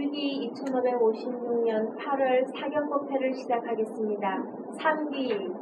불기 2556년 8월 사경법회를 시작하겠습니다. 3기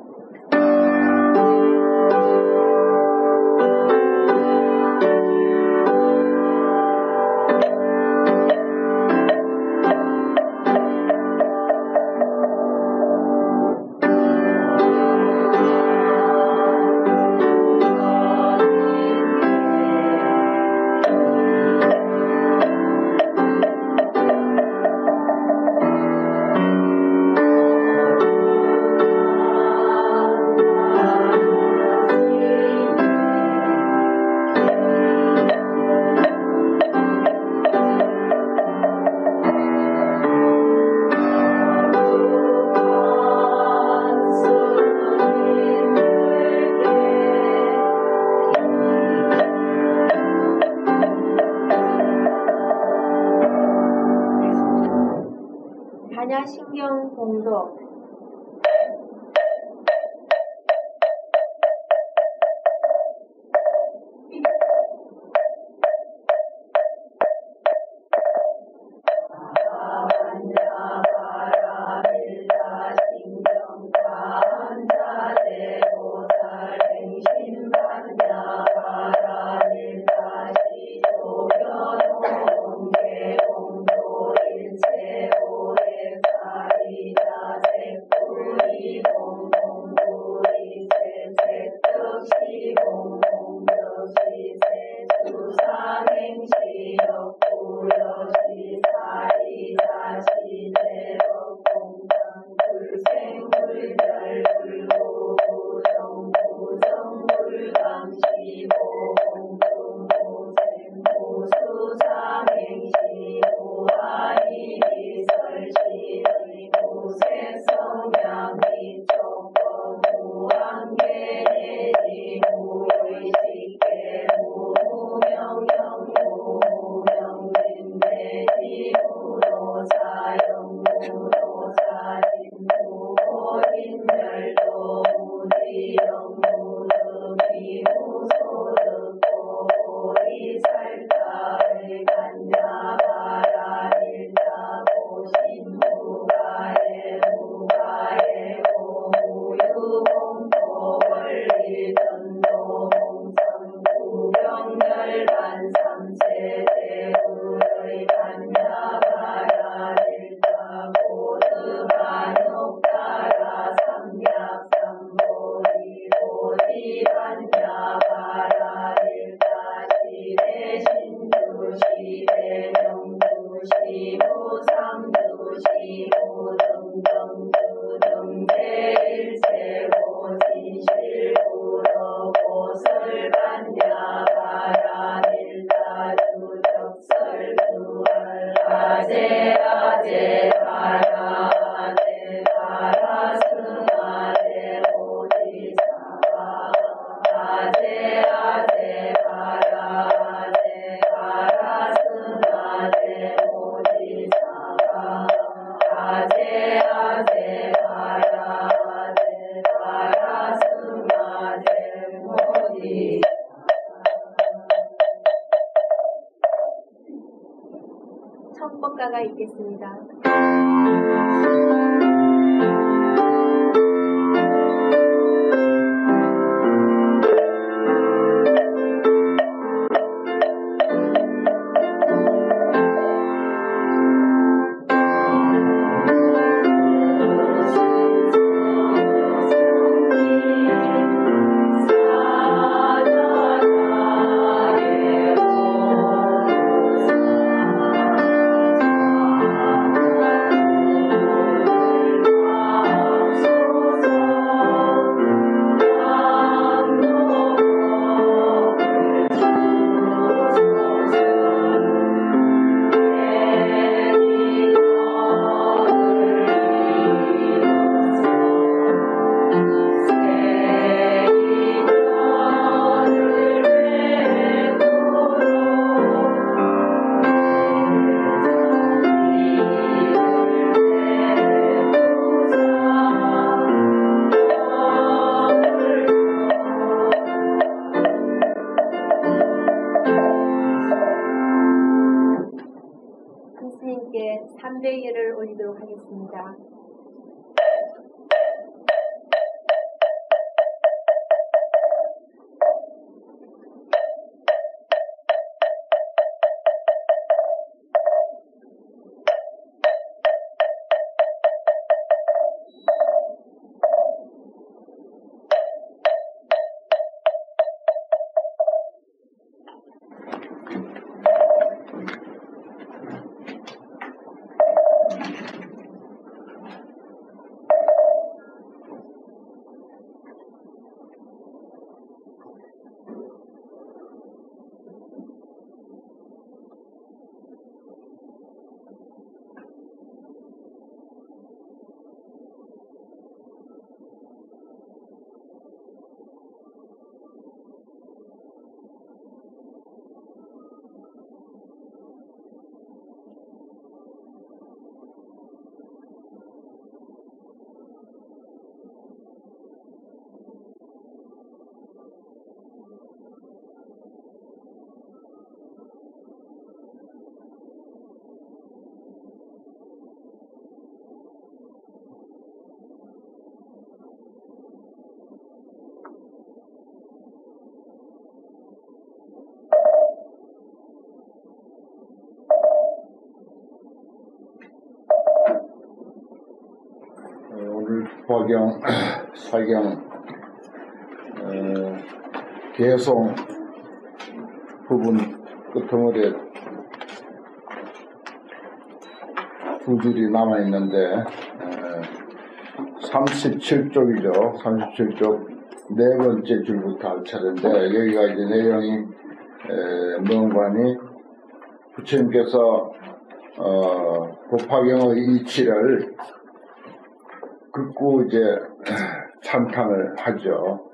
청법가 오늘 화경, 사경, 어, 개송 부분 끝머리에 두 줄이 남아있는데, 어, 37쪽이죠. 37쪽 네 번째 줄부터 할 차례인데, 여기가 이제 내용이, 에, 뭔가니, 부처님께서, 어, 법화경의 이치를 긋고 이제 찬탄을 하죠.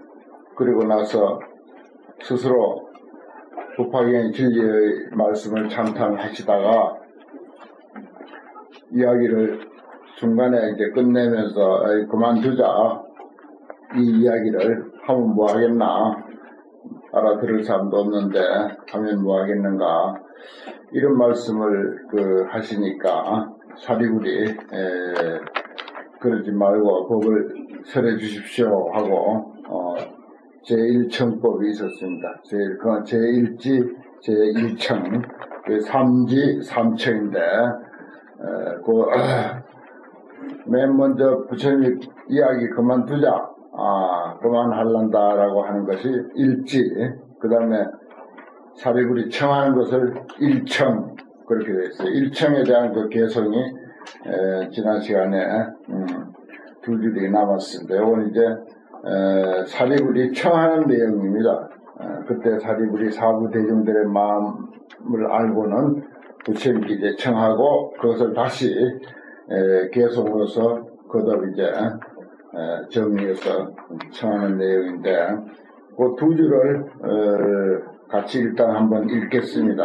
그리고 나서 스스로 법화경의 진리의 말씀을 찬탄하시다가 이야기를 중간에 이제 끝내면서 그만두자. 이 이야기를 하면 뭐 하겠나? 알아들을 사람도 없는데 하면 뭐 하겠는가? 이런 말씀을 그 하시니까 사리불이 에, 그러지 말고 법을 설해 주십시오 하고 어, 제1청법이 있었습니다. 제일 그 제1지 제1청 그 3지 3청인데 그맨 먼저 부처님 이야기 그만두자 아 그만할란다 라고 하는 것이 1지 그 다음에 사리불이 청하는 것을 1청 그렇게 되어 있어요. 1청에 대한 그 개성이 에, 지난 시간에 음, 두 줄이 남았습니다. 이건 이제 에, 사리불이 청하는 내용입니다. 에, 그때 사리불이 사부 대중들의 마음을 알고는 부처님께 이제 청하고 그것을 다시 에, 계속으로서 거듭 이제 에, 정리해서 청하는 내용인데 그 두 줄을 어, 같이 일단 한번 읽겠습니다.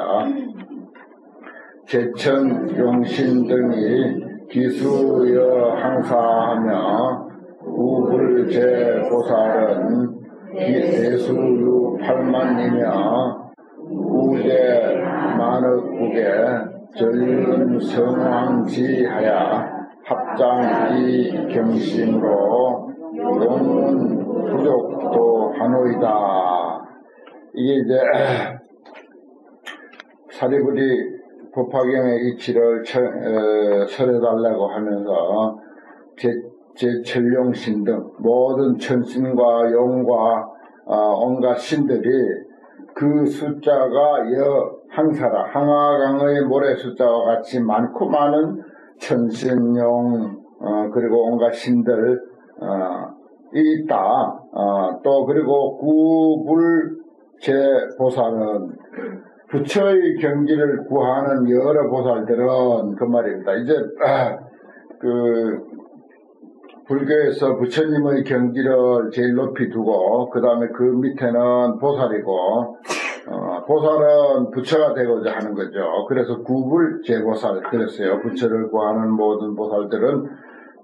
제천 용신 등이 기수여 항사하며 우불제 보살은 대수유 팔만이며 우대 만억국에 전륜 성왕지하야 합장 이 경심으로 용문 부족도 하노이다. 이게 이제 사리불이 법화경의 이치를 처, 어, 설해달라고 하면서 제, 제철용신 등 모든 천신과 용과 어, 온갖 신들이 그 숫자가 여 항사라 항아강의 모래 숫자와 같이 많고 많은 천신용 어, 그리고 온갖 신들 어, 있다. 어, 또 그리고 구불 제 보살은 부처의 경지를 구하는 여러 보살들은 그 말입니다. 이제 아, 그 불교에서 부처님의 경지를 제일 높이 두고 그 다음에 그 밑에는 보살이고 어, 보살은 부처가 되고자 하는 거죠. 그래서 구불 제보살 그랬어요. 부처를 구하는 모든 보살들은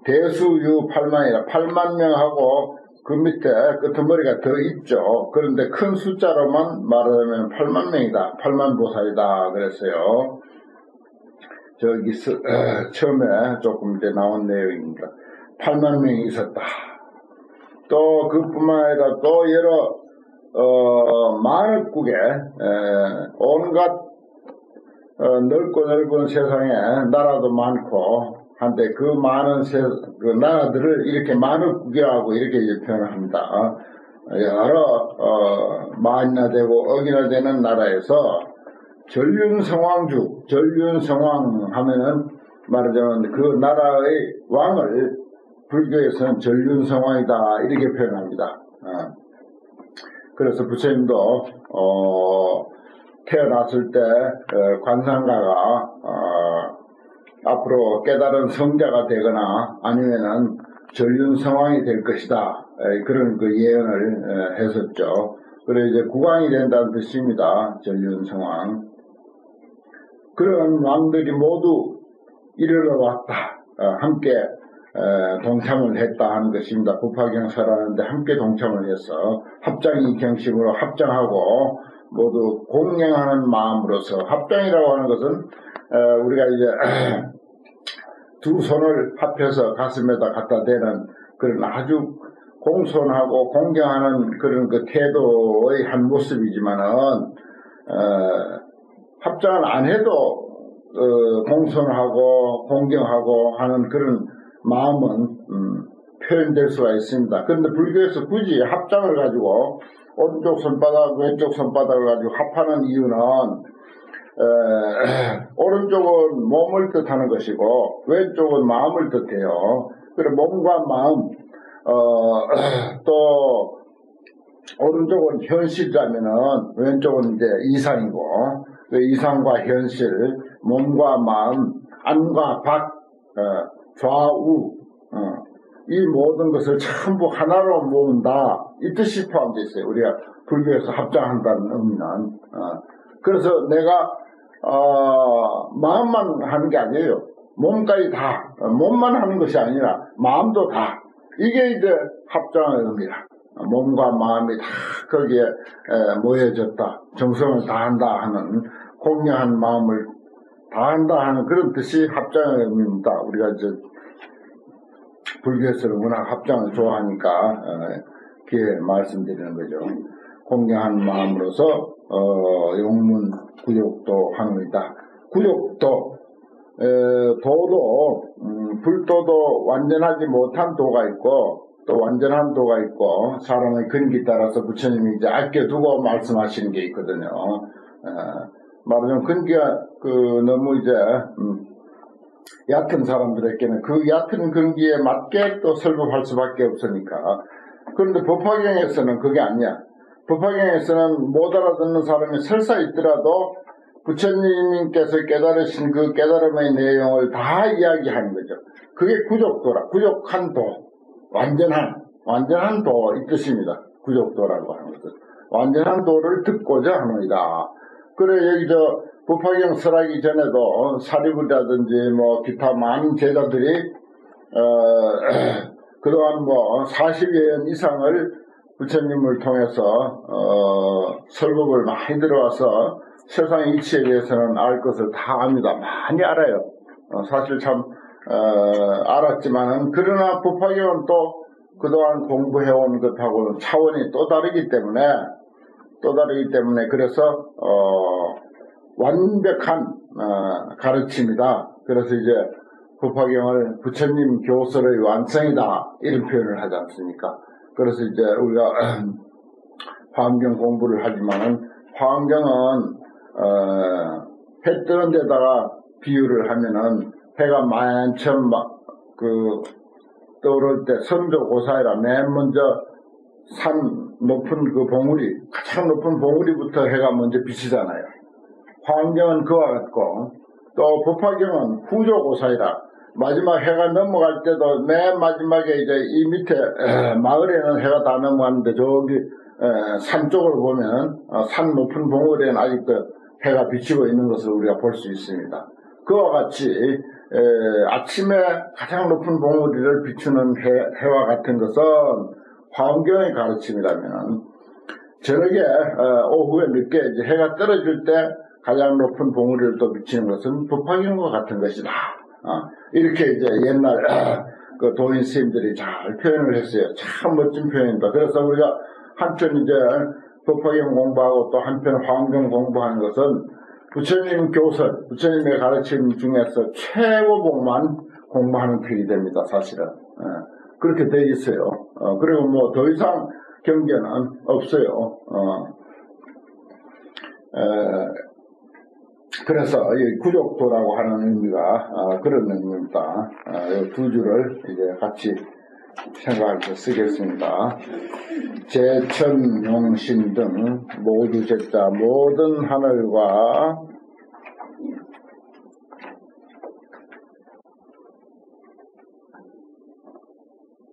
대수유 8만이라 8만 명하고 그 밑에 끄트머리가 더 있죠. 그런데 큰 숫자로만 말하면 8만 명이다. 8만 보살이다. 그랬어요. 저기 서, 어, 처음에 조금 이제 나온 내용입니다. 8만 명이 있었다. 또 그뿐만 아니라 또 여러 어, 마을국에 온갖 어, 넓고 넓은 세상에 나라도 많고 한데 그 많은 세, 그 나라들을 이렇게 마을국이라고 이렇게 표현을 합니다. 여러 어, 만이나 되고 억이나 되는 나라에서 전륜성왕주, 전륜성왕 하면은 말하자면 그 나라의 왕을 불교에서는 전륜성왕이다 이렇게 표현합니다. 어. 그래서 부처님도 어, 태어났을 때 어, 관상가가 어, 앞으로 깨달은 성자가 되거나 아니면은 전륜성왕이 될 것이다 그런 그 예언을 했었죠. 그래 이제 국왕이 된다는 뜻입니다. 전륜성왕. 그런 왕들이 모두 이르러 왔다. 어, 함께 동참을 했다 하는 것입니다. 부파경사라는데 함께 동참을 해서 합장이 경심으로 합장하고 모두 공경하는 마음으로서 합장이라고 하는 것은 우리가 이제 두 손을 합해서 가슴에다 갖다 대는 그런 아주 공손하고 공경하는 그런 그 태도의 한 모습이지만은 어, 합장을 안 해도 어, 공손하고 공경하고 하는 그런 마음은 음, 표현될 수가 있습니다. 그런데 불교에서 굳이 합장을 가지고 오른쪽 손바닥, 왼쪽 손바닥을 가지고 합하는 이유는 에, 오른쪽은 몸을 뜻하는 것이고 왼쪽은 마음을 뜻해요. 그리고 몸과 마음 어, 또 오른쪽은 현실이라면은 왼쪽은 이제 이상이고 그 이상과 현실, 몸과 마음, 안과 밖, 어, 좌우 어, 이 모든 것을 전부 하나로 모은다 이 뜻이 포함되어 있어요. 우리가 불교에서 합장한다는 의미는 어, 그래서 내가 어, 마음만 하는 게 아니에요. 몸까지 다 몸만 하는 것이 아니라 마음도 다 이게 이제 합장의 의미라. 몸과 마음이 다 거기에 모여졌다. 정성을 다한다 하는 공유한 마음을 다한다 하는 그런 뜻이 합장의 의미입니다. 우리가 이제 불교에서는 워낙 합장을 좋아하니까 이렇게 말씀드리는 거죠. 공경한 마음으로서 어, 용문 구욕도 하노이다. 구욕도 에, 도도 음, 불도도 완전하지 못한 도가 있고 또 완전한 도가 있고 사람의 근기 따라서 부처님이 이제 아껴두고 말씀하시는 게 있거든요. 에, 말하자면 근기가 그 너무 이제 음, 얕은 사람들에게는 그 얕은 근기에 맞게 또 설법할 수밖에 없으니까 그런데 법화경에서는 그게 아니야. 법화경에서는 못 알아듣는 사람이 설사 있더라도 부처님께서 깨달으신 그 깨달음의 내용을 다 이야기하는 거죠. 그게 구족도라. 구족한 도. 완전한, 완전한 도, 이 뜻입니다. 구족도라고 하는 것은. 완전한 도를 듣고자 합니다. 그래, 여기 저, 부파경 설하기 전에도 사리부라든지 뭐 기타 많은 제자들이, 어, 그동안 뭐 40여 년 이상을 부처님을 통해서, 어, 설법을 많이 들어와서 세상 이치에 대해서는 알 것을 다 압니다. 많이 알아요. 어, 사실 참 어, 알았지만은 그러나 법화경은 또 그동안 공부해온 것하고는 차원이 또 다르기 때문에 또 다르기 때문에 그래서 어, 완벽한 어, 가르침이다. 그래서 이제 법화경을 부처님 교설의 완성이다 이런 표현을 하지 않습니까? 그래서 이제 우리가 화엄경 공부를 하지만은 화엄경은 어, 해 뜨는 데다가 비유를 하면은 해가 만천 막, 그, 떠오를 때 선조 고사이라 맨 먼저 산 높은 그 봉우리, 가장 높은 봉우리부터 해가 먼저 비치잖아요. 화엄경은 그와 같고, 또 법화경은 후조 고사이라 마지막 해가 넘어갈 때도 맨 마지막에 이제 이 밑에 에, 마을에는 해가 다 넘어갔는데 저기 에, 산 쪽을 보면 어, 산 높은 봉우리에는 아직도 해가 비치고 있는 것을 우리가 볼 수 있습니다. 그와 같이 에, 아침에 가장 높은 봉우리를 비추는 해, 와 같은 것은 화엄경의 가르침이라면 저녁에 어, 오후에 늦게 해가 떨어질 때 가장 높은 봉우리를 또 비치는 것은 부파경과 같은 것이다. 어, 이렇게 이제 옛날 아, 그 도인 스님들이 잘 표현을 했어요. 참 멋진 표현입니다. 그래서 우리가 한편 이제 법화경 공부하고 또 한편 환경 공부하는 것은 부처님 교설, 부처님의 가르침 중에서 최고봉만 공부하는 필이 됩니다, 사실은. 어, 그렇게 돼 있어요. 어, 그리고 뭐 더 이상 경계는 없어요. 어, 에, 그래서 이 구족도라고 하는 의미가 어, 그런 의미입니다. 어, 두 줄을 이제 같이 생각해서 쓰겠습니다. 제천, 용신 등 모두 제자 모든 하늘과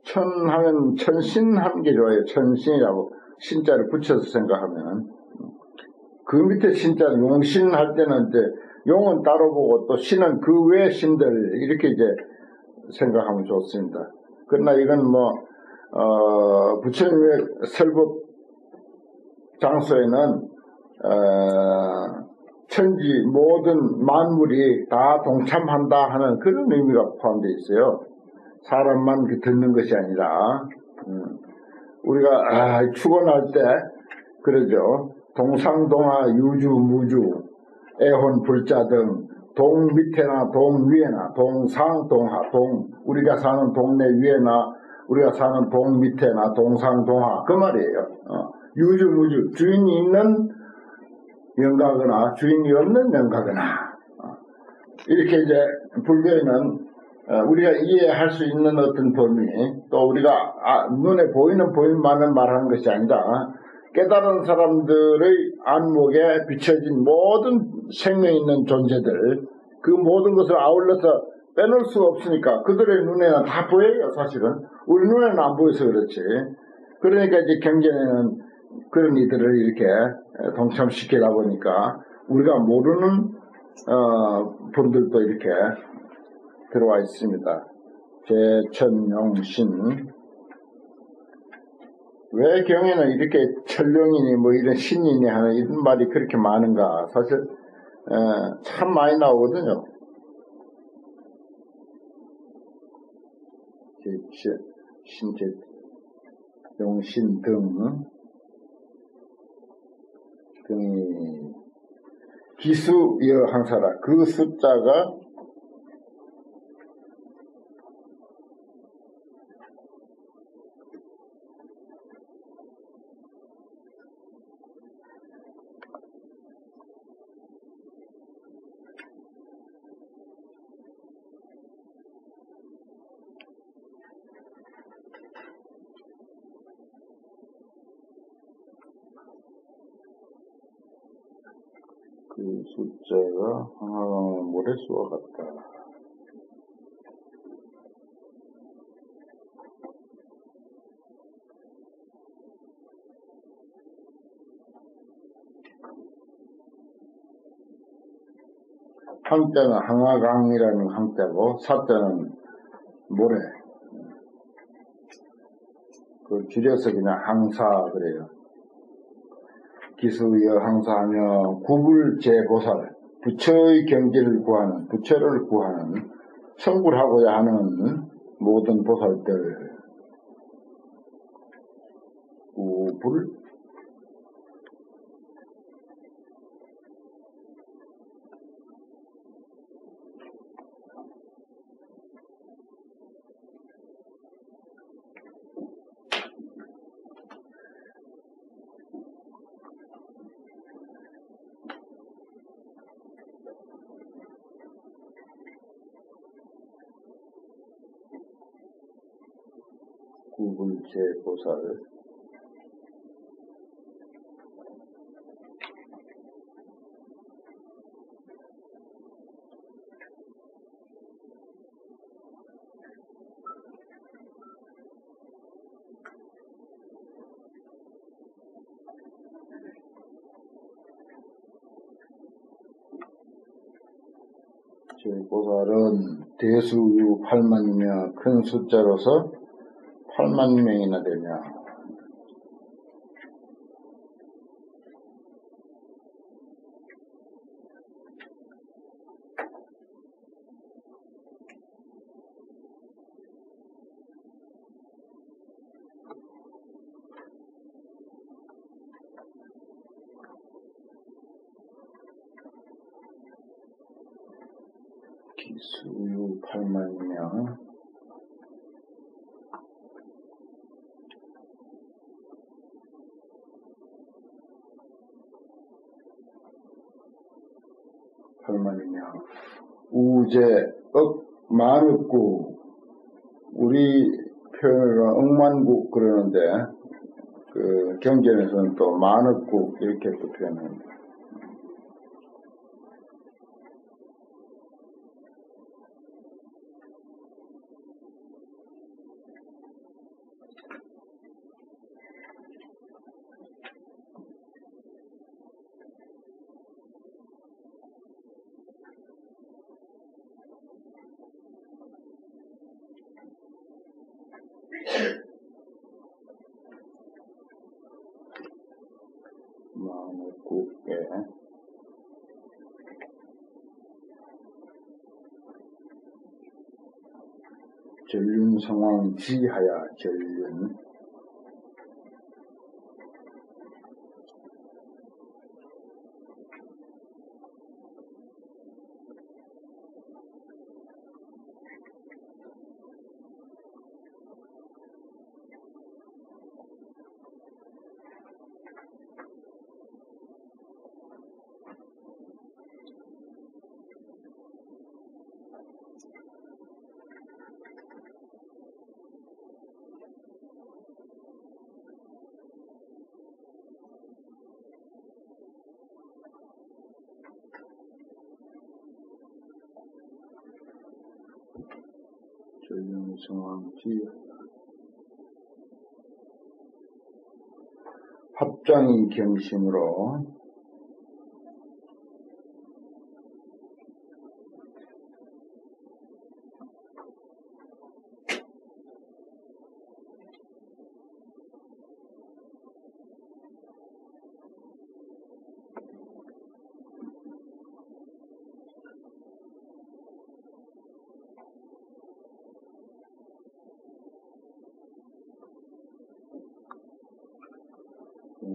천하면 좋아요. 천신이라고 신자를 붙여서 생각하면 그 밑에 신자 용신 할 때는 이제 용은 따로 보고 또 신은 그 외 신들 이렇게 이제 생각하면 좋습니다. 그러나 이건 뭐 어, 부처님의 설법 장소에는 어, 천지 모든 만물이 다 동참한다 하는 그런 의미가 포함되어 있어요. 사람만 그 듣는 것이 아니라 음, 우리가 아, 축원할 때 그러죠. 동상동하 유주 무주 애혼 불자 등 동 밑에나 동 위에나 동상 동하 동 우리가 사는 동네 위에나 우리가 사는 동 밑에나 동상 동하 그 말이에요. 어, 유주 무주 주인이 있는 영가거나 주인이 없는 영가거나. 어, 이렇게 이제 불교에는 어, 우리가 이해할 수 있는 어떤 범위, 또 우리가 아, 눈에 보이는 범위만을 말하는 것이 아니라 깨달은 사람들의 안목에 비춰진 모든 생명 있는 존재들, 그 모든 것을 아울러서 빼놓을 수가 없으니까 그들의 눈에는 다 보여요, 사실은. 우리 눈에는 안 보여서 그렇지. 그러니까 이제 경전에는 그런 이들을 이렇게 동참시키다 보니까 우리가 모르는 어, 분들도 이렇게 들어와 있습니다. 제천용신 왜 경에는 이렇게 천룡이니 뭐 이런 신이니 하는 이런 말이 그렇게 많은가? 사실 에, 참 많이 나오거든요. 신제 용신 등 등이 기수여 항사라. 그 숫자가 그 숫자가 아, 모래 수와 같다. 한자는 항아강이라는 한자고 사자는 모래. 그 줄여서 그냥 항사 그래요. 기수여 항사하며 구불제보살 부처의 경지를 구하는 부처를 구하는 성불하고자 하는 모든 보살들. 구불 제보살. 제보살은 대수유 8만이며 큰 숫자로서 3만 명이나 되냐. 기수유 8만 명. 우제 억 만억구 우리 표현으로 억만국 그러는데 그 경전에서는 또 만억국 이렇게 또 표현합니다. 전륜 상황 지하야 전륜 지하야 합장인 경심으로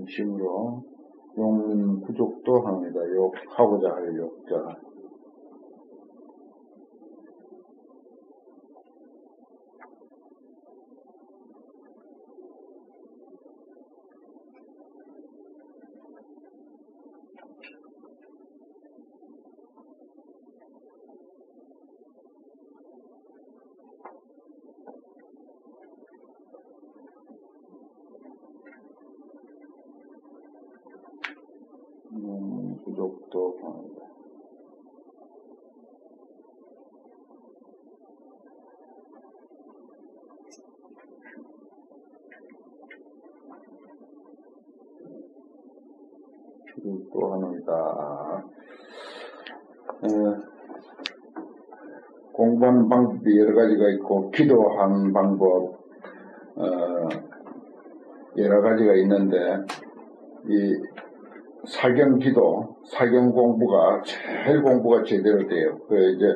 중심으로 용 구족도 합니다. 욕하고자 할 욕자. 용 구족도 합니다. 구족도 합니다. 어, 공부 하는 방법이 여러 가지가 있고, 기도하는 방법, 어, 여러 가지가 있는데, 이 사경 기도, 사경 공부가 제일 공부가 제대로 돼요. 그 이제,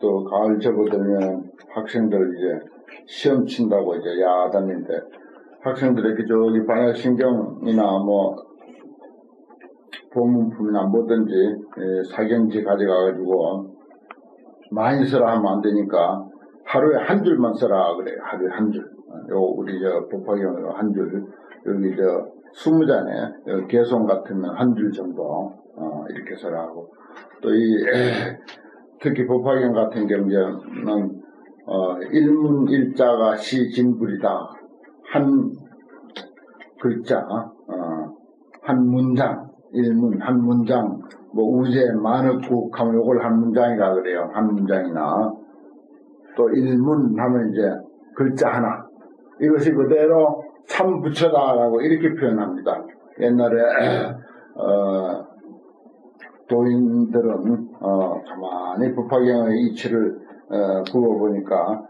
또 가을 접어들면 학생들 이제 시험 친다고 이제 야단인데, 학생들에게 저기 반야신경이나 뭐, 보문품이나 뭐든지 예, 사경지 가져가가지고 많이 써라 하면 안 되니까 하루에 한 줄만 써라 그래요. 하루에 한 줄. 요 우리 저 법화경으로 한 줄. 여기 저 스무 잔에 개송 같으면 한 줄 정도 어, 이렇게 써라 하고 또 이 특히 법화경 같은 경우는 어, 일문 일자가 시진불이다. 한 글자, 어, 한 문장, 일문, 한 문장, 뭐 우제, 만억국 하면 요걸 한 문장이라 그래요. 한 문장이나. 또 일문 하면 이제 글자 하나. 이것이 그대로 참 부처다라고 이렇게 표현합니다. 옛날에, 어, 도인들은, 어, 가만히 법화경의 이치를, 어, 굽어보니까,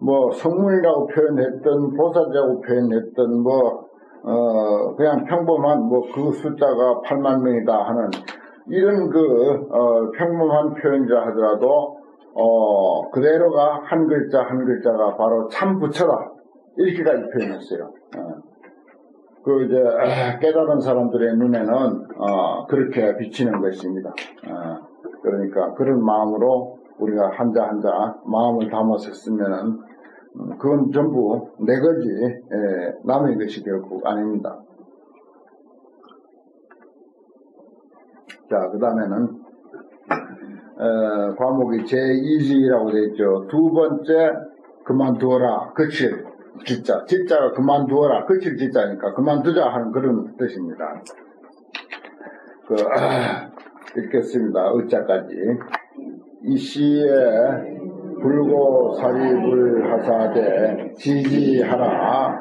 뭐, 성문이라고 표현했던, 보살이라고 표현했던, 뭐, 어, 그냥 평범한, 뭐, 그 숫자가 8만 명이다 하는, 이런 그, 어, 평범한 표현이라 하더라도, 어, 그대로가 한 글자 한 글자가 바로 참 부처다. 이렇게까지 표현했어요. 어. 그, 이제, 아, 깨달은 사람들의 눈에는, 어, 그렇게 비치는 것입니다. 어, 그러니까 그런 마음으로 우리가 한자 한자 마음을 담아서 쓰면은 음, 그건 전부 내 거지 예, 남의 것이 결국 아닙니다. 자, 그 다음에는 어, 과목이 제2지라고 되어 있죠. 두 번째 그만두어라. 그칠 진짜 진짜가 그만두어라. 그칠 진짜니까 그만두자 하는 그런 뜻입니다. 그 아, 읽겠습니다. 의자까지 이 시에 불고 사립을 하사되 지지하라.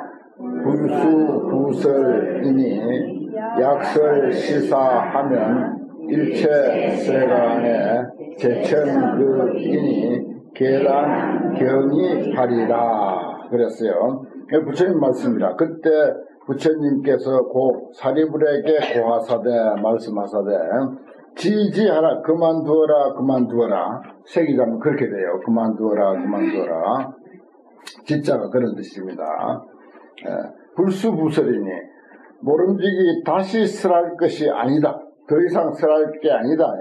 분수 부설이니 약설 시사하면 일체 세간에 제천극이니 계란 경이 하리라. 그랬어요. 부처님 말씀이라 그때 부처님께서 고 사리불에게 고하사대 말씀하사대 지지하라 그만두어라 그만두어라 색이자면 그렇게 돼요. 그만두어라 그만두어라 진짜가 그런 뜻입니다. 예, 불수부설이니 모름지기 다시 설할 것이 아니다. 더 이상 설할 게 아니다.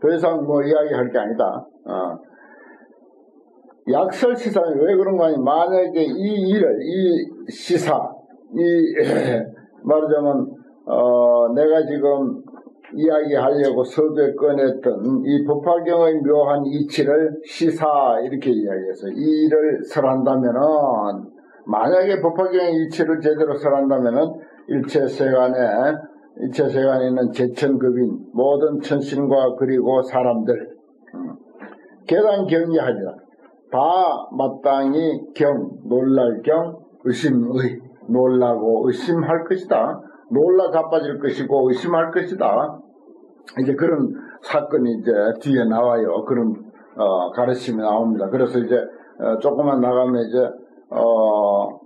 더 이상 뭐 이야기할 게 아니다. 어. 약설 시사는 왜 그런 거 아니? 만약에 이 일을, 이 시사, 이, 말하자면, 어, 내가 지금 이야기하려고 서두에 꺼냈던 이 법화경의 묘한 이치를 시사, 이렇게 이야기해서 이 일을 설한다면은, 만약에 법화경의 이치를 제대로 설한다면은, 일체 세간에 일체 세간에 있는 제천급인 모든 천신과 그리고 사람들 음, 계단 경이하리라. 다 마땅히 경 놀랄 경 의심의 놀라고 의심할 것이다 놀라 자빠질 것이고 의심할 것이다. 이제 그런 사건이 이제 뒤에 나와요. 그런 어, 가르침이 나옵니다. 그래서 이제 어, 조금만 나가면 이제 어,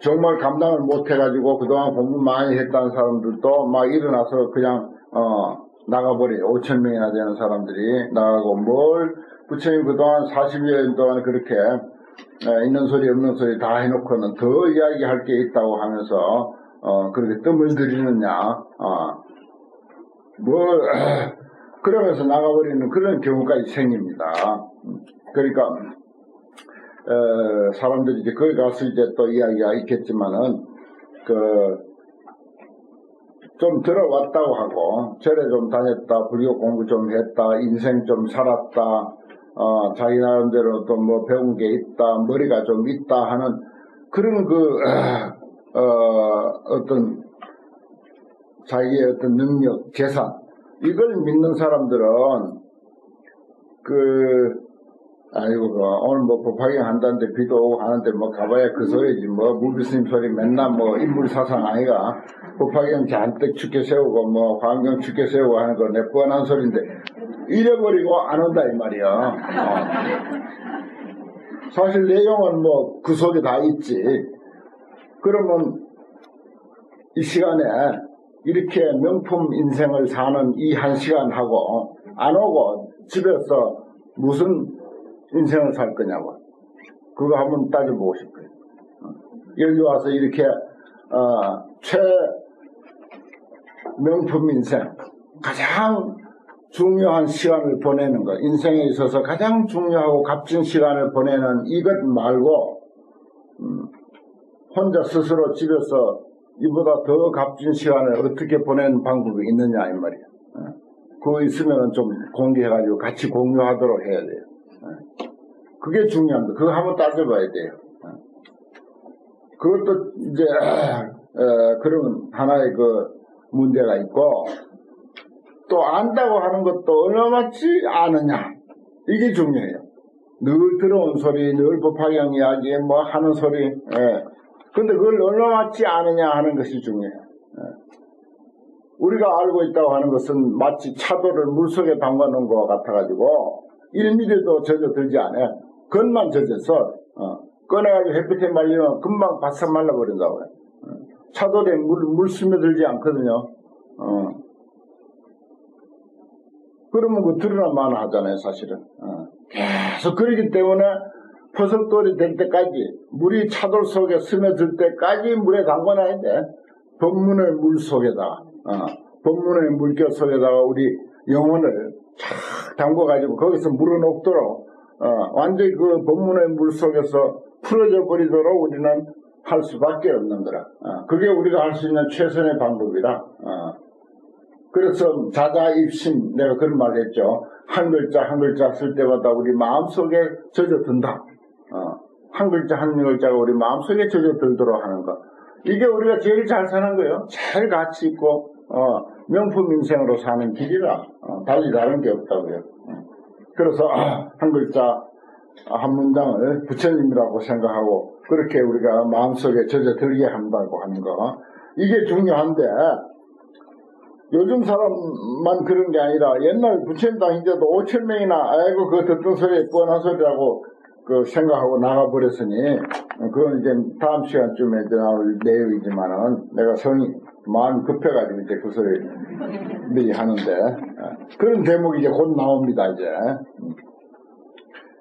정말 감당을 못 해가지고 그동안 공부 많이 했다는 사람들도 막 일어나서 그냥 어, 나가버려요. 5천 명이나 되는 사람들이 나가고 뭘 부처님 그동안 40여 년 동안 그렇게 어, 있는 소리 없는 소리 다 해놓고는 더 이야기할 게 있다고 하면서 어, 그렇게 뜸을 들이느냐. 어, 뭘 그러면서 나가버리는 그런 경우까지 생깁니다. 그러니까 어, 사람들이 이제 거기 가서 이제 또 이야기가 있겠지만은 그 좀 들어왔다고 하고 절에 좀 다녔다 불교 공부 좀 했다 인생 좀 살았다 어, 자기 나름대로 또 뭐 배운 게 있다 머리가 좀 있다 하는 그런 그 어, 어떤 자기의 어떤 능력 재산 이걸 믿는 사람들은 그 아이고, 그, 오늘 뭐 법화경 한다는데 비도 오고 하는데 뭐 가봐야 그 소리지. 뭐 무비스님 소리 맨날 뭐 인물 사상 아이가 법화경 잔뜩 죽게 세우고 뭐 환경 죽게 세우고 하는 거 내 뻔한 소리인데 잃어버리고 안 온다 이 말이야. 어. 사실 내용은 뭐 그 속에 다 있지. 그러면 이 시간에 이렇게 명품 인생을 사는 이 한 시간 하고 안 오고 집에서 무슨 인생을 살 거냐고. 그거 한번 따져보고 싶어요. 어. 여기 와서 이렇게, 어, 최 명품 인생, 가장 중요한 시간을 보내는 것, 인생에 있어서 가장 중요하고 값진 시간을 보내는 이것 말고, 음, 혼자 스스로 집에서 이보다 더 값진 시간을 어떻게 보내는 방법이 있느냐, 이 말이야. 어. 그거 있으면 좀 공개해가지고 같이 공유하도록 해야 돼요. 그게 중요합니다. 그거 한번 따져봐야 돼요. 그것도 이제 어, 그런 하나의 그 문제가 있고 또 안다고 하는 것도 얼마맞지 않느냐 이게 중요해요. 늘 들어온 소리, 늘 법화경 이야기, 뭐 하는 소리, 예. 근데 그걸 얼마맞지 않느냐 하는 것이 중요해요. 예. 우리가 알고 있다고 하는 것은 마치 차도를 물속에 담가 놓은 것 같아가지고 1mm도 젖어들지 않아요. 겉만 젖어서 어, 꺼내가지고 햇빛에 말리면 금방 바싹 말라버린다고 해요. 어. 차돌에 물, 물 스며들지 않거든요. 어. 그러면 그 드러나 마나 하잖아요, 사실은. 어. 계속 그러기 때문에 퍼석돌이 될 때까지, 물이 차돌 속에 스며들 때까지 물에 담궈놔야 돼. 법문의 물 속에다가, 어. 법문의 물결 속에다가 우리 영혼을 쫙 담궈가지고 거기서 물어 녹도록 어, 완전히 그 법문의 물 속에서 풀어져 버리도록 우리는 할 수밖에 없는 거라. 어, 그게 우리가 할 수 있는 최선의 방법이라. 어. 그래서 자자입심 내가 그런 말 했죠. 한 글자 한 글자 쓸 때마다 우리 마음속에 젖어든다. 어, 한 글자 한 글자가 우리 마음속에 젖어들도록 하는 것. 이게 우리가 제일 잘 사는 거예요. 제일 가치 있고 어, 명품 인생으로 사는 길이라 어, 달리 다른 게 없다고요. 어. 그래서 아, 한 글자 한 문장을 부처님이라고 생각하고 그렇게 우리가 마음속에 젖어 들게 한다고 하는 거 이게 중요한데 요즘 사람만 그런 게 아니라 옛날 부처님 당시에도 5천 명이나 아이고 그 듣던 소리 뻔한 소리라고 그 생각하고 나가버렸으니 그건 이제 다음 시간쯤에 나올 내용이지만은 내가 성이 마음 급해가지고 이제 그 소리 미리 하는데 그런 대목이 이제 곧 나옵니다 이제.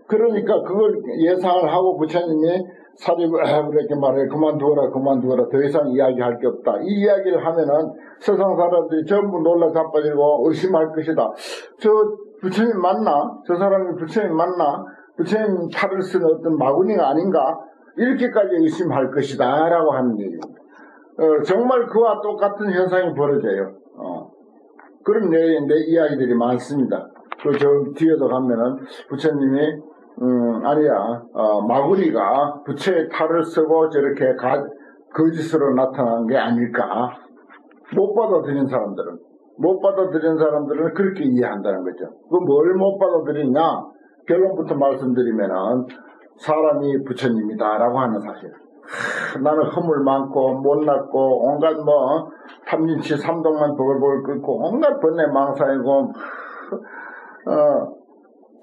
그러니까 그걸 예상을 하고 부처님이 사립을 그렇게 말해 그만두어라 그만두어라 더 이상 이야기할 게 없다. 이 이야기를 하면은 세상 사람들이 전부 놀라 자빠지고 의심할 것이다. 저 부처님 맞나? 저 사람이 부처님 맞나 부처님 팔을 쓴 어떤 마구니가 아닌가 이렇게까지 의심할 것이다 라고 하는 얘기입니다 어, 정말 그와 똑같은 현상이 벌어져요 어. 그런 내, 내 이야기들이 많습니다 그저 뒤에도 가면은 부처님이 음, 아니야. 어, 마구리가 부처의 탈을 쓰고 저렇게 가, 거짓으로 나타난 게 아닐까. 못 받아들인 사람들은, 못 받아들인 사람들은 그렇게 이해한다는 거죠. 그 뭘 못 받아들이냐? 결론부터 말씀드리면은, 사람이 부처님이다라고 하는 사실. 하, 나는 허물 많고, 못났고, 온갖 뭐, 탐진치 삼동만 보글보글 끓고, 온갖 번뇌 망사이고, 어,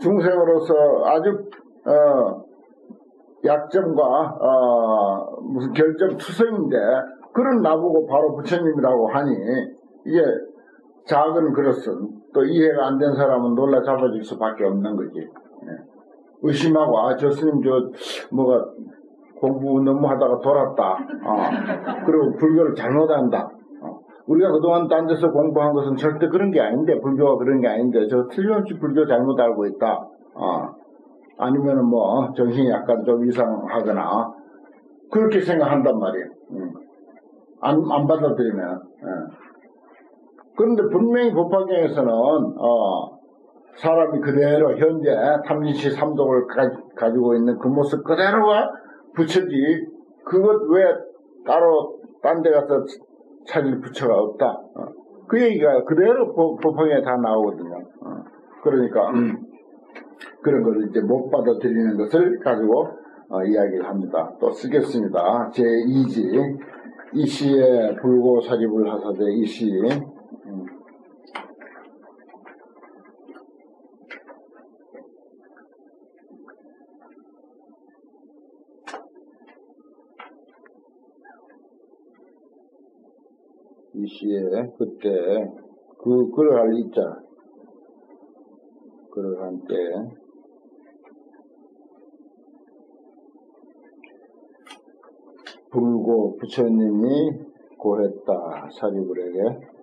중생으로서 아주 어, 약점과 어, 무슨 결점 투성인데 그런 나보고 바로 부처님이라고 하니 이게 작은 그릇은 또 이해가 안 된 사람은 놀라 잡아질 수밖에 없는 거지. 예. 의심하고 아 저 스님 저 뭐가 공부 너무 하다가 돌았다. 어. 그리고 불교를 잘못한다. 우리가 그동안 딴 데서 공부한 것은 절대 그런 게 아닌데, 불교가 그런 게 아닌데, 저 틀림없이 불교 잘못 알고 있다. 어. 아니면은 뭐, 정신이 약간 좀 이상하거나, 그렇게 생각한단 말이에요. 음. 안, 안 받아들이면. 예. 그런데 분명히 법화경에서는, 어, 사람이 그대로 현재 탐진시 삼독을 가, 지고 있는 그 모습 그대로가 부처지, 그것 왜 따로 딴 데 가서 찾을 부처가 없다. 어. 그 얘기가 그대로 법화경에 다 나오거든요. 어. 그러니까 음, 그런 것을 이제 못 받아들이는 것을 가지고 어, 이야기를 합니다. 또 쓰겠습니다. 제 2지 이 시에 불고 사립을 하사대 이 시. 음. 이 시에 그때 그 글을 할 있자 글을 한때. 불고 부처님이 고했다 사리불에게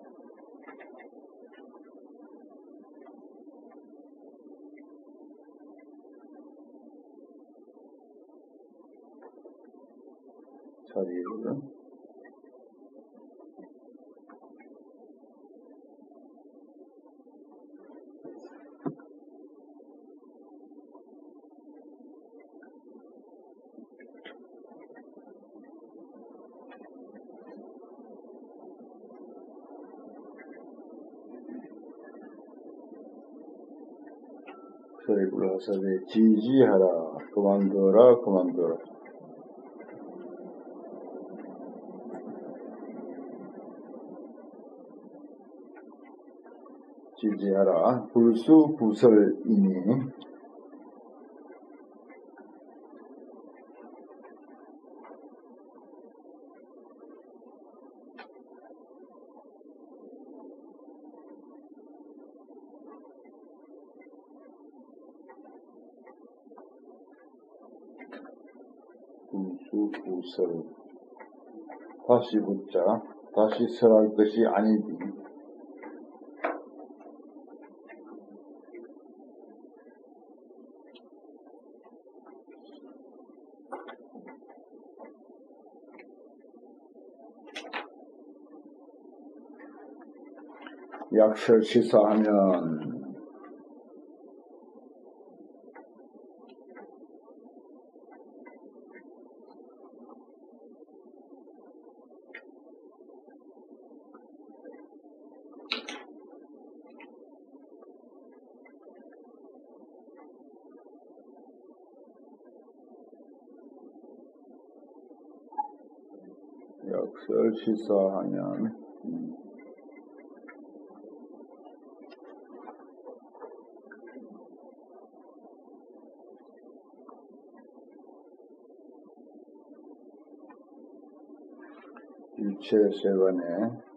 소리 불러서 지지하라 그만둬라 그만둬라. 지지하라. 불수 부설이니 다시 붙자. 다시 설할 것이 아니니 약설 시사하면 역설시사하면 음. 일체 세간에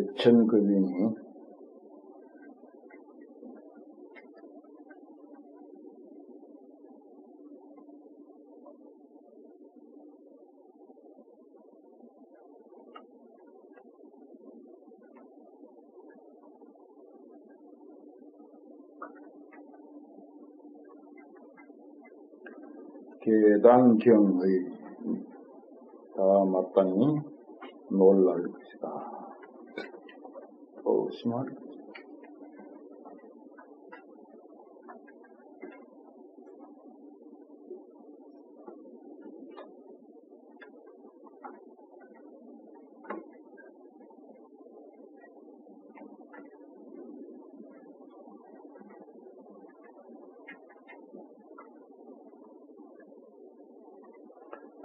제천급인이 계단경의 다 마땅히 놀랄. 더 심할 것이다.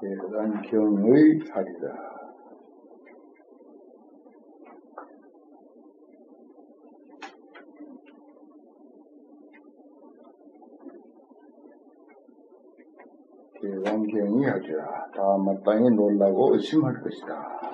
계단경의 하리라. 계단경이 하리라. 다 마땅히 놀라고 의심할 것이다.